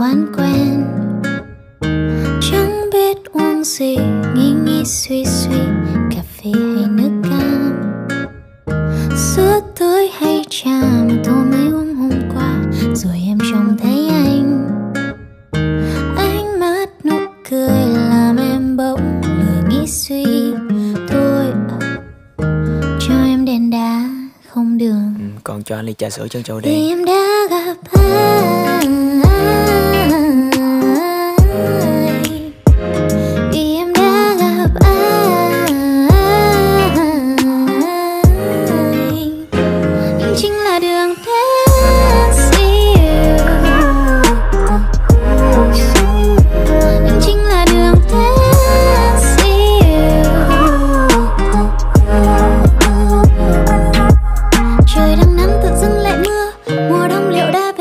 quán quen. Chẳng biết uống gì nghĩ nghĩ suy suy cà phê hay nước cam. Sữa tươi hay trà mà tôi mới uống hôm qua rồi em trông thấy anh. Ánh mắt nụ cười làm em bỗng lười nghĩ suy. Thôi cho em đèn đá không đường. Ừ, còn cho anh ly trà sữa chân châu đen em đã gặp anh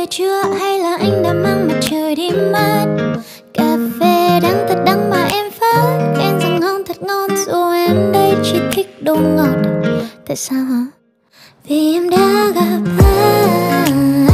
chưa? Hay là anh đã mang mặt trời đi mất Cà phê đắng thật đắng mà em phát. Khen rằng ngon thật ngon, Dù em đây chỉ thích đồ ngọt. Tại sao hả? Vì em đã gặp anh